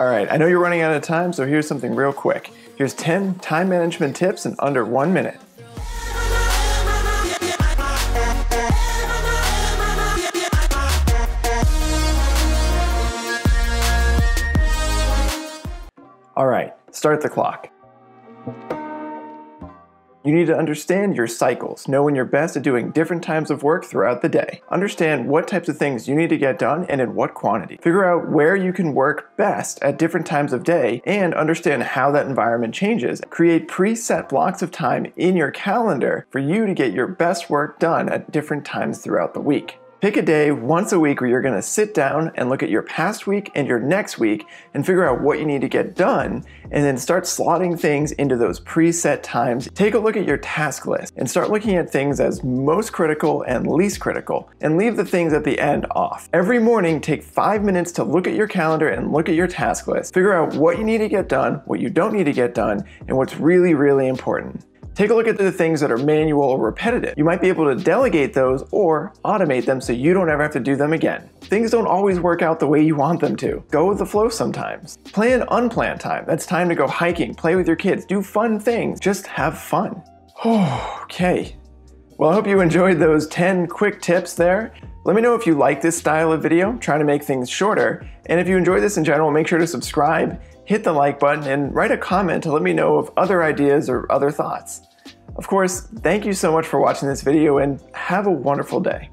All right, I know you're running out of time, so here's something real quick. Here's 10 time management tips in under one minute. All right, start the clock. You need to understand your cycles, know when you're best at doing different times of work throughout the day. Understand what types of things you need to get done and in what quantity. Figure out where you can work best at different times of day and understand how that environment changes. Create preset blocks of time in your calendar for you to get your best work done at different times throughout the week. Pick a day once a week where you're going to sit down and look at your past week and your next week and figure out what you need to get done and then start slotting things into those preset times. Take a look at your task list and start looking at things as most critical and least critical and leave the things at the end off. Every morning, take five minutes to look at your calendar and look at your task list. Figure out what you need to get done, what you don't need to get done, and what's really, really important. Take a look at the things that are manual or repetitive. You might be able to delegate those or automate them so you don't ever have to do them again. Things don't always work out the way you want them to. Go with the flow sometimes. Plan unplanned time. That's time to go hiking, play with your kids, do fun things. Just have fun. okay. Well, I hope you enjoyed those 10 quick tips there. Let me know if you like this style of video, trying to make things shorter. And if you enjoy this in general, make sure to subscribe, hit the like button, and write a comment to let me know of other ideas or other thoughts. Of course, thank you so much for watching this video and have a wonderful day.